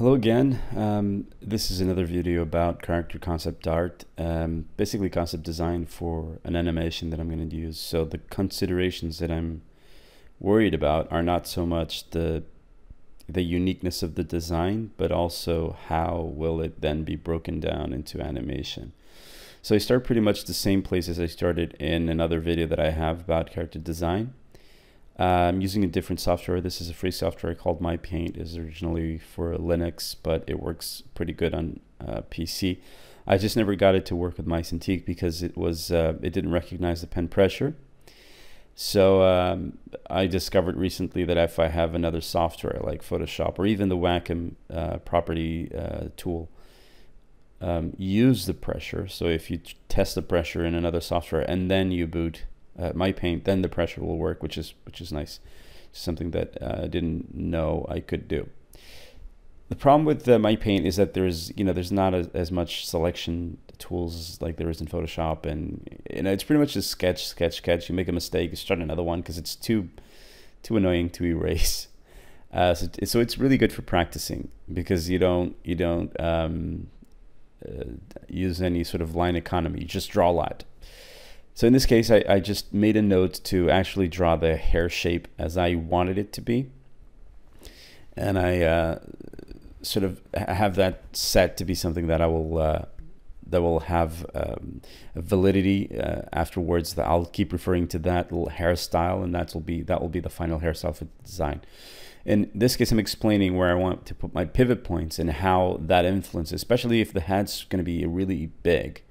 Hello again. Um, this is another video about character concept art, um, basically concept design for an animation that I'm going to use. So the considerations that I'm worried about are not so much the the uniqueness of the design, but also how will it then be broken down into animation. So I start pretty much the same place as I started in another video that I have about character design. I'm um, using a different software. This is a free software called MyPaint. is originally for Linux, but it works pretty good on uh, PC. I just never got it to work with my Cintiq because it was uh, it didn't recognize the pen pressure. So um, I discovered recently that if I have another software like Photoshop or even the Wacom uh, property uh, tool, um, use the pressure. So if you test the pressure in another software and then you boot uh, MyPaint, then the pressure will work, which is which is nice. Something that uh, I didn't know I could do. The problem with MyPaint is that there's you know there's not a, as much selection tools like there is in Photoshop, and you know it's pretty much just sketch, sketch, sketch. You make a mistake, you start another one because it's too too annoying to erase. Uh, so, so, it's really good for practicing because you don't you don't um, uh, use any sort of line economy. You just draw a lot. So in this case, I, I just made a note to actually draw the hair shape as I wanted it to be. And I uh, sort of have that set to be something that I will uh, that will have um, validity uh, afterwards. That I'll keep referring to that little hairstyle, and that will be that will be the final hairstyle for the design. In this case, I'm explaining where I want to put my pivot points and how that influences, especially if the head's going to be really big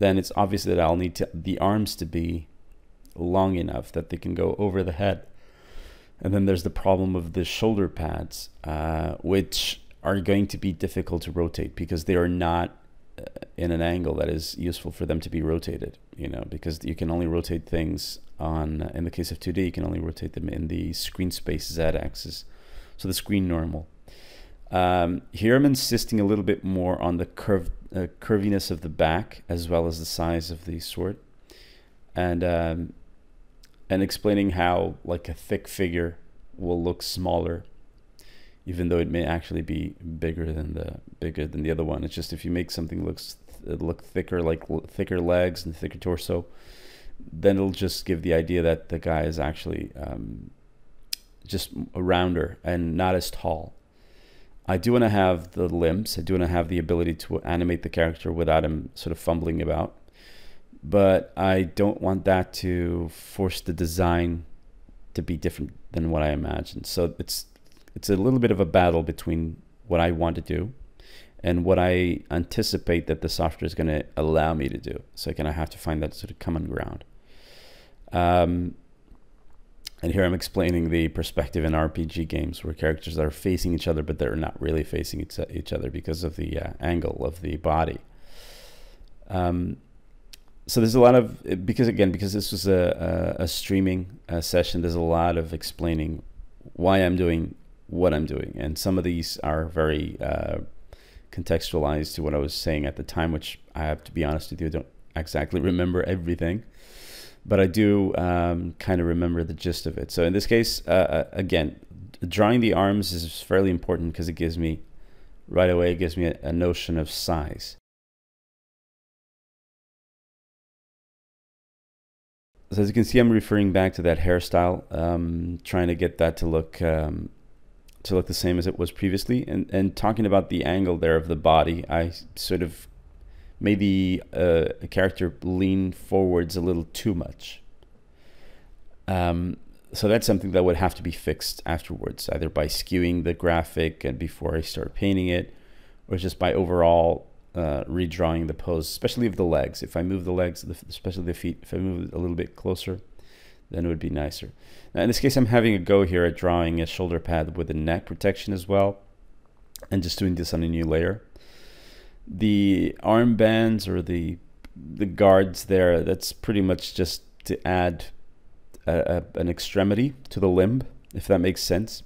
then it's obvious that I'll need to, the arms to be long enough that they can go over the head. And then there's the problem of the shoulder pads, uh, which are going to be difficult to rotate because they are not uh, in an angle that is useful for them to be rotated, you know, because you can only rotate things on, in the case of 2D, you can only rotate them in the screen space Z axis. So the screen normal. Um, here I'm insisting a little bit more on the curved uh, curviness of the back as well as the size of the sword, and um, and explaining how like a thick figure will look smaller, even though it may actually be bigger than the bigger than the other one. It's just if you make something looks th look thicker, like thicker legs and thicker torso, then it'll just give the idea that the guy is actually um, just rounder and not as tall I do want to have the limbs. I do want to have the ability to animate the character without him sort of fumbling about. But I don't want that to force the design to be different than what I imagined. So it's it's a little bit of a battle between what I want to do and what I anticipate that the software is going to allow me to do. So I kind of have to find that sort of common ground. Um, and here I'm explaining the perspective in RPG games where characters are facing each other, but they're not really facing each other because of the uh, angle of the body. Um, so there's a lot of, because again, because this was a, a, a streaming uh, session, there's a lot of explaining why I'm doing what I'm doing. And some of these are very uh, contextualized to what I was saying at the time, which I have to be honest with you, I don't exactly remember everything but I do um, kind of remember the gist of it. So in this case, uh, uh again, drawing the arms is fairly important because it gives me, right away, it gives me a, a notion of size. So as you can see, I'm referring back to that hairstyle, um, trying to get that to look um, to look the same as it was previously, and and talking about the angle there of the body, I sort of maybe uh, a character lean forwards a little too much. Um, so that's something that would have to be fixed afterwards, either by skewing the graphic and before I start painting it, or just by overall uh, redrawing the pose, especially of the legs. If I move the legs, especially the feet, if I move it a little bit closer, then it would be nicer. Now in this case, I'm having a go here at drawing a shoulder pad with a neck protection as well, and just doing this on a new layer the armbands or the the guards there that's pretty much just to add a, a, an extremity to the limb if that makes sense.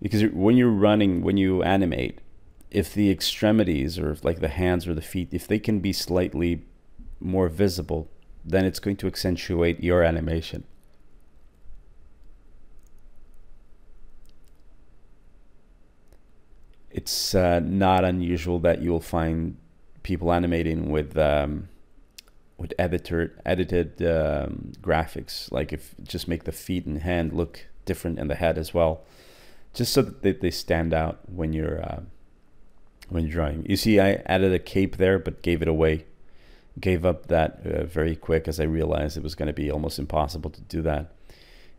Because when you're running when you animate if the extremities or like the hands or the feet if they can be slightly more visible then it's going to accentuate your animation it's uh, not unusual that you'll find people animating with um, with editor edited um, graphics, like if just make the feet and hand look different and the head as well, just so that they, they stand out when you're uh, when you're drawing. You see, I added a cape there, but gave it away. Gave up that uh, very quick as I realized it was going to be almost impossible to do that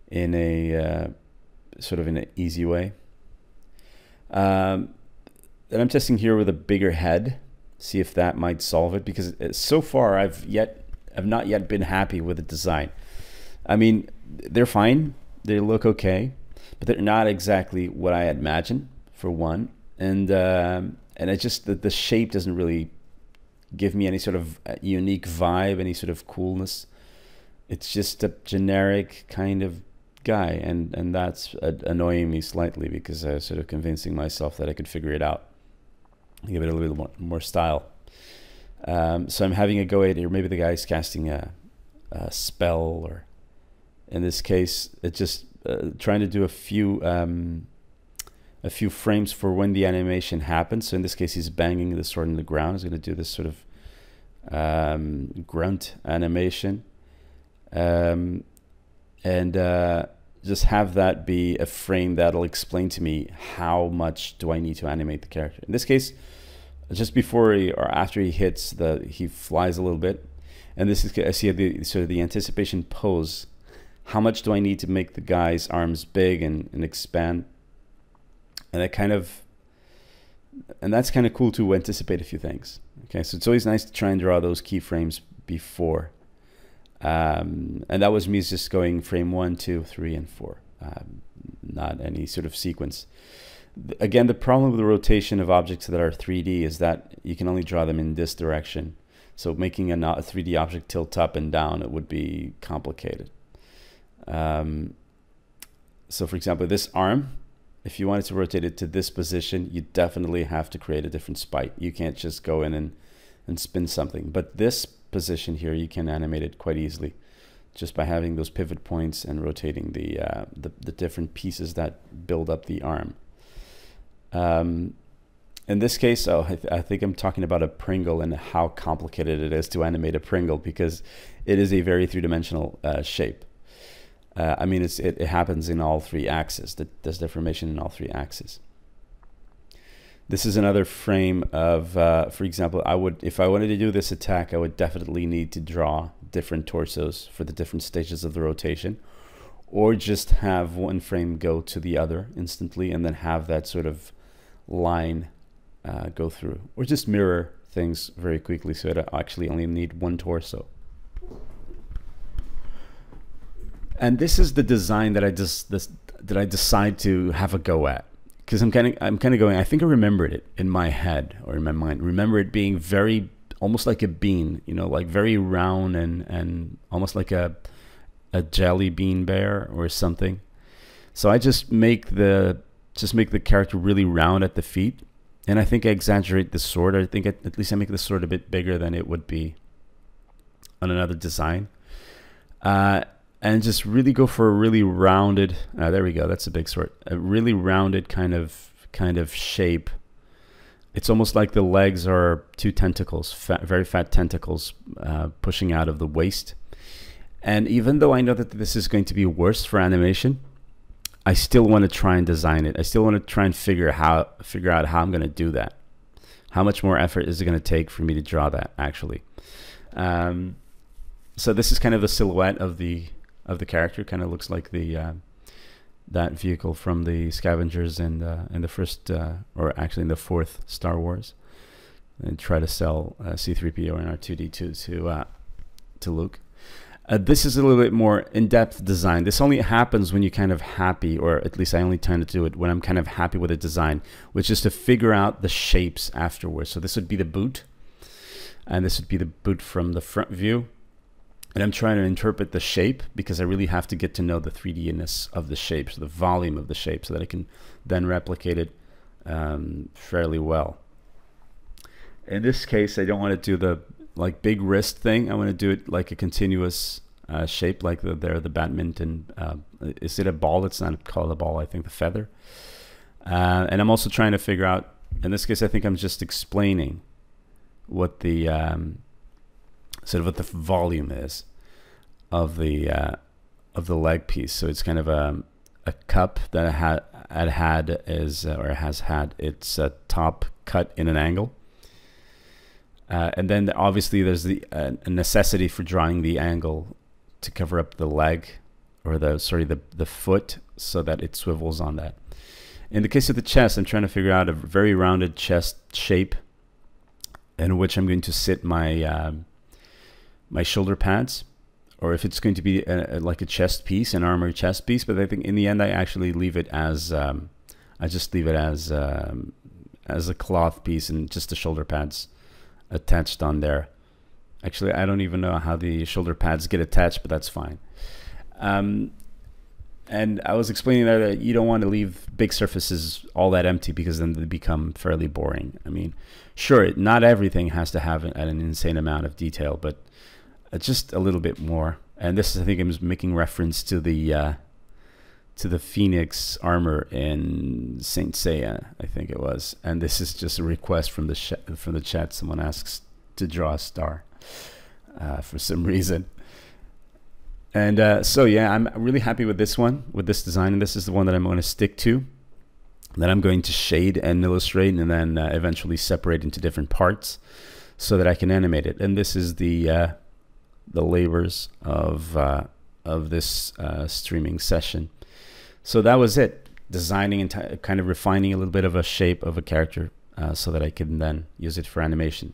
in a uh, sort of in an easy way. Um, and I'm testing here with a bigger head, see if that might solve it because uh, so far I've yet I've not yet been happy with the design. I mean, they're fine, they look okay, but they're not exactly what I had imagined for one, and um, and it just the, the shape doesn't really give me any sort of uh, unique vibe, any sort of coolness. It's just a generic kind of guy, and and that's annoying me slightly because I was sort of convincing myself that I could figure it out, give it a little bit more, more style. Um, so I'm having a go at it, maybe the guy's casting a, a spell, or in this case, it's just uh, trying to do a few um, a few frames for when the animation happens. So in this case, he's banging the sword in the ground. He's going to do this sort of um, grunt animation. Um, and uh, just have that be a frame that'll explain to me how much do I need to animate the character. In this case, just before he, or after he hits the, he flies a little bit. And this is, I see the sort of the anticipation pose. How much do I need to make the guy's arms big and, and expand? And that kind of, and that's kind of cool to anticipate a few things. Okay, so it's always nice to try and draw those keyframes before um, and that was me just going frame one, two, three, and four, um, not any sort of sequence. Again, the problem with the rotation of objects that are 3D is that you can only draw them in this direction. So making a, a 3D object tilt up and down, it would be complicated. Um, so for example, this arm, if you wanted to rotate it to this position, you definitely have to create a different sprite. You can't just go in and, and spin something. But this position here, you can animate it quite easily just by having those pivot points and rotating the, uh, the, the, different pieces that build up the arm. Um, in this case, oh, I, th I, think I'm talking about a Pringle and how complicated it is to animate a Pringle because it is a very three-dimensional uh, shape. Uh, I mean, it, it happens in all three axes. That there's deformation in all three axes. This is another frame of, uh, for example, I would, if I wanted to do this attack, I would definitely need to draw different torsos for the different stages of the rotation, or just have one frame go to the other instantly and then have that sort of line uh, go through, or just mirror things very quickly so that I actually only need one torso. And this is the design that I just this, that I decide to have a go at because I'm kind of I'm kind of going. I think I remembered it in my head or in my mind. Remember it being very almost like a bean, you know, like very round and and almost like a a jelly bean bear or something. So I just make the just make the character really round at the feet, and I think I exaggerate the sword. I think at least I make the sword a bit bigger than it would be on another design. Uh, and just really go for a really rounded. Uh, there we go. That's a big sort. A really rounded kind of kind of shape. It's almost like the legs are two tentacles, fat, very fat tentacles uh, pushing out of the waist. And even though I know that this is going to be worse for animation, I still want to try and design it. I still want to try and figure how figure out how I'm going to do that. How much more effort is it going to take for me to draw that actually? Um, so this is kind of a silhouette of the of the character. Kind of looks like the uh, that vehicle from the scavengers in the, in the first, uh, or actually in the fourth Star Wars, and try to sell uh, C-3PO and R2D2 to uh, to Luke. Uh, this is a little bit more in-depth design. This only happens when you're kind of happy, or at least I only tend to do it when I'm kind of happy with the design, which is to figure out the shapes afterwards. So this would be the boot, and this would be the boot from the front view and I'm trying to interpret the shape because I really have to get to know the 3D-ness of the shape, so the volume of the shape, so that I can then replicate it um, fairly well. In this case, I don't want to do the like big wrist thing. I want to do it like a continuous uh, shape, like the there the badminton. Uh, is it a ball? It's not called a ball. I think the feather. Uh, and I'm also trying to figure out In this case, I think I'm just explaining what the um, sort of what the volume is of the uh, of the leg piece. So it's kind of a a cup that had, had is uh, or has had its uh, top cut in an angle. Uh, and then obviously there's the uh, necessity for drawing the angle to cover up the leg or the sorry the the foot so that it swivels on that. In the case of the chest, I'm trying to figure out a very rounded chest shape in which I'm going to sit my um, my shoulder pads or if it's going to be a, a, like a chest piece, an armor chest piece. But I think in the end, I actually leave it as um, I just leave it as um, as a cloth piece and just the shoulder pads attached on there. Actually, I don't even know how the shoulder pads get attached, but that's fine. Um, and I was explaining that you don't want to leave big surfaces all that empty because then they become fairly boring. I mean, sure, not everything has to have an, an insane amount of detail, but just a little bit more. And this, I think, I'm making reference to the uh, to the Phoenix armor in Saint Seiya, I think it was. And this is just a request from the from the chat. Someone asks to draw a star uh, for some reason. And uh, so yeah, I'm really happy with this one, with this design, and this is the one that I'm going to stick to. That I'm going to shade and illustrate, and then uh, eventually separate into different parts, so that I can animate it. And this is the uh, the labors of uh, of this uh, streaming session. So that was it, designing and kind of refining a little bit of a shape of a character uh, so that I can then use it for animation.